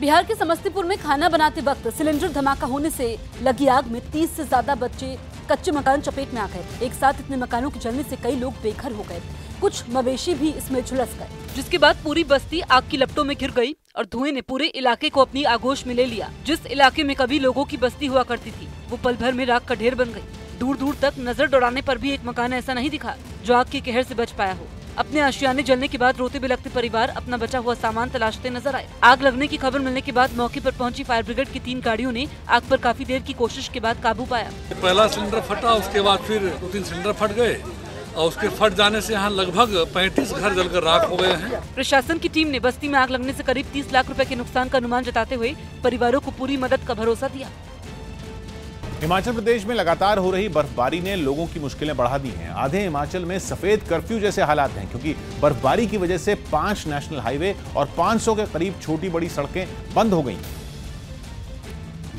बिहार के समस्तीपुर में खाना बनाते वक्त सिलेंडर धमाका होने से लगी आग में 30 से ज़्यादा बच्चे कच्चे मकान चपेट में आ गए। एक साथ इतने मकानों के जलने से कई लोग बेघर हो गए। कुछ मवेशी भी इसमें झुलस गए। जिसके बाद पूरी बस्ती आग की लपटों में घिर गई और धुएँ ने पूरे इलाके को अपनी आगोश में ले लिया। जिस इलाके में कभी लोगों की बस्ती हुआ करती थी, वो पल भर में राख का ढेर बन गई दूर दूर तक नज़र दौड़ाने पर भी एक मकान ऐसा नहीं दिखा जो आग के कहर से बच पाया हो। अपने आशियाने जलने के बाद रोते बिलखते परिवार अपना बचा हुआ सामान तलाशते नज़र आए। आग लगने की खबर मिलने के बाद मौके पर पहुँची फायर ब्रिगेड की तीन गाड़ियों ने आग पर काफ़ी देर की कोशिश के बाद काबू पाया। पहला सिलेंडर फटा उसके बाद फिर दो तीन सिलेंडर फट गए और उसके फट जाने से यहाँ लगभग 35 घर जलकर राख हो गए हैं। प्रशासन की टीम ने बस्ती में आग लगने से करीब 30 लाख रुपए के नुकसान का अनुमान जताते हुए परिवारों को पूरी मदद का भरोसा दिया। हिमाचल प्रदेश में लगातार हो रही बर्फबारी ने लोगों की मुश्किलें बढ़ा दी हैं। आधे हिमाचल में सफ़ेद कर्फ्यू जैसे हालात हैं, क्योंकि बर्फबारी की वजह से पाँच नेशनल हाईवे और 500 के करीब छोटी बड़ी सड़कें बंद हो गई।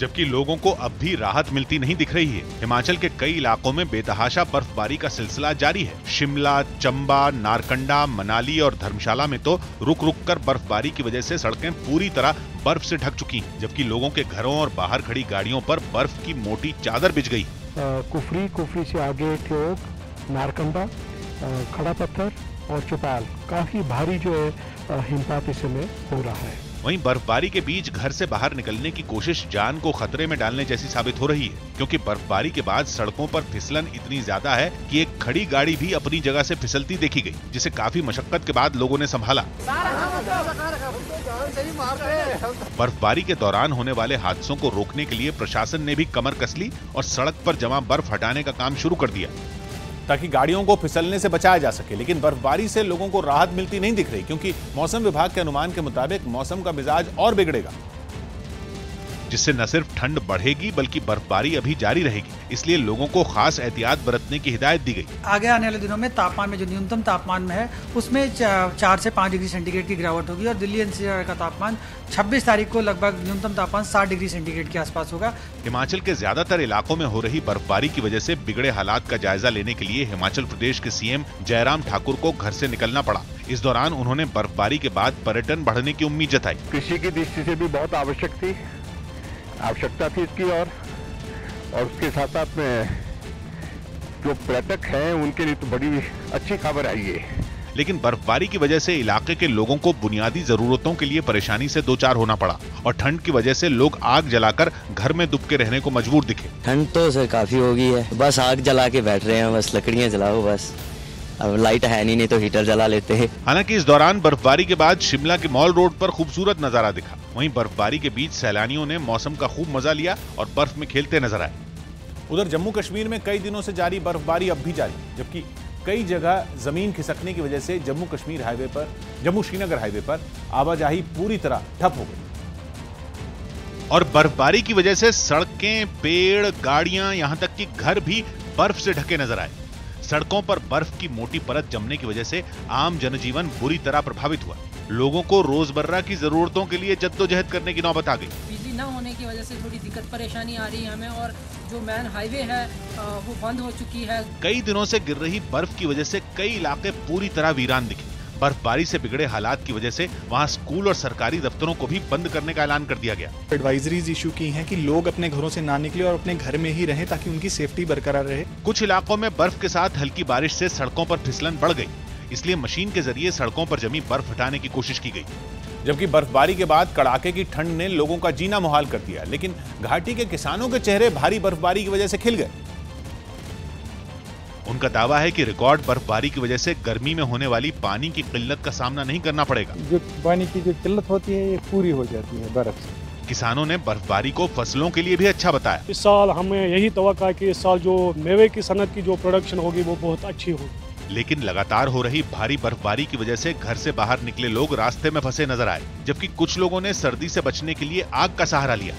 जबकि लोगों को अब भी राहत मिलती नहीं दिख रही है। हिमाचल के कई इलाकों में बेतहाशा बर्फबारी का सिलसिला जारी है। शिमला, चंबा, नारकंडा, मनाली और धर्मशाला में तो रुक रुक कर बर्फबारी की वजह से सड़कें पूरी तरह बर्फ़ से ढक चुकी हैं, जबकि लोगों के घरों और बाहर खड़ी गाड़ियों पर बर्फ़ की मोटी चादर बिछ गई। कुफरी कुफरी से आगे नारकंडा खड़ा पत्थर और चौपाल। काफ़ी भारी जो है हिमपात इस समय हो रहा है। वहीं बर्फबारी के बीच घर से बाहर निकलने की कोशिश जान को खतरे में डालने जैसी साबित हो रही है, क्योंकि बर्फबारी के बाद सड़कों पर फिसलन इतनी ज़्यादा है कि एक खड़ी गाड़ी भी अपनी जगह से फिसलती देखी गई, जिसे काफ़ी मशक्कत के बाद लोगों ने संभाला। बर्फबारी के दौरान होने वाले हादसों को रोकने के लिए प्रशासन ने भी कमर कस ली और सड़क पर जमा बर्फ़ हटाने का काम शुरू कर दिया। ताकि गाड़ियों को फिसलने से बचाया जा सके। लेकिन बर्फबारी से लोगों को राहत मिलती नहीं दिख रही, क्योंकि मौसम विभाग के अनुमान के मुताबिक मौसम का मिजाज और बिगड़ेगा। जिससे न सिर्फ़ ठंड बढ़ेगी बल्कि बर्फबारी अभी जारी रहेगी। इसलिए लोगों को खास एहतियात बरतने की हिदायत दी गई। आगे आने वाले दिनों में तापमान में जो न्यूनतम तापमान में है उसमें चार से पाँच डिग्री सेंटीग्रेड की गिरावट होगी और दिल्ली एनसीआर का तापमान 26 तारीख को लगभग न्यूनतम तापमान 60 डिग्री सेंटीग्रेड के आसपास होगा। हिमाचल के ज़्यादातर इलाकों में हो रही बर्फबारी की वजह से बिगड़े हालात का जायजा लेने के लिए हिमाचल प्रदेश के सीएम जयराम ठाकुर को घर से निकलना पड़ा। इस दौरान उन्होंने बर्फबारी के बाद पर्यटन बढ़ने की उम्मीद जताई। कृषि की दृष्टि से भी बहुत आवश्यक थी। आवश्यकता थी इसकी और और उसके साथ साथ में जो पर्यटक हैं उनके लिए तो बड़ी अच्छी खबर आई है। लेकिन बर्फबारी की वजह से इलाके के लोगों को बुनियादी जरूरतों के लिए परेशानी से दो चार होना पड़ा और ठंड की वजह से लोग आग जलाकर घर में दुबके रहने को मजबूर दिखे। ठंड तो सर काफ़ी हो गई है। बस आग जला के बैठ रहे हैं बस लकड़ियाँ जलाओ बस। अब लाइट है नहीं नहीं तो हीटर जला लेते हैं। हालाँकि इस दौरान बर्फबारी के बाद शिमला के मॉल रोड पर खूबसूरत नज़ारा दिखा। वहीं बर्फबारी के बीच सैलानियों ने मौसम का खूब मज़ा लिया और बर्फ़ में खेलते नज़र आए। उधर जम्मू कश्मीर में कई दिनों से जारी बर्फबारी अब भी जारी जबकि कई जगह ज़मीन खिसकने की वजह से जम्मू कश्मीर हाईवे पर जम्मू श्रीनगर हाईवे पर आवाजाही पूरी तरह ठप हो गई। और बर्फबारी की वजह से सड़कें पेड़ गाड़ियाँ यहाँ तक कि घर भी बर्फ़ से ढके नज़र आए। सड़कों पर बर्फ़ की मोटी परत जमने की वजह से आम जनजीवन बुरी तरह प्रभावित हुआ। लोगों को रोज़मर्रा की जरूरतों के लिए जद्दोजहद करने की नौबत आ गई। बिजली न होने की वजह से थोड़ी दिक्कत परेशानी आ रही है हमें और जो मेन हाईवे है वो बंद हो चुकी है। कई दिनों ऐसी गिर रही बर्फ़ की वजह ऐसी कई इलाके पूरी तरह वीरान दिखे। बर्फबारी से बिगड़े हालात की वजह से वहाँ स्कूल और सरकारी दफ्तरों को भी बंद करने का ऐलान कर दिया गया। एडवाइजरीज इशू की हैं कि लोग अपने घरों से ना निकले और अपने घर में ही रहें ताकि उनकी सेफ्टी बरकरार रहे। कुछ इलाकों में बर्फ़ के साथ हल्की बारिश से सड़कों पर फिसलन बढ़ गई इसलिए मशीन के ज़रिए सड़कों पर जमी बर्फ़ हटाने की कोशिश की गई। जबकि बर्फबारी के बाद कड़ाके की ठंड ने लोगों का जीना मुहाल कर दिया लेकिन घाटी के किसानों के चेहरे भारी बर्फबारी की वजह से खिल गए। उनका दावा है कि रिकॉर्ड बर्फबारी की वजह से गर्मी में होने वाली पानी की किल्लत का सामना नहीं करना पड़ेगा। जो पानी की जो किल्लत होती है ये पूरी हो जाती है बर्फ़ से। किसानों ने बर्फबारी को फ़सलों के लिए भी अच्छा बताया। इस साल हमें यही तो कि इस साल जो मेवे की सनत की जो प्रोडक्शन होगी वो बहुत अच्छी होगी। लेकिन लगातार हो रही भारी बर्फबारी की वजह से घर से बाहर निकले लोग रास्ते में फंसे नज़र आए जबकि कुछ लोगों ने सर्दी से बचने के लिए आग का सहारा लिया।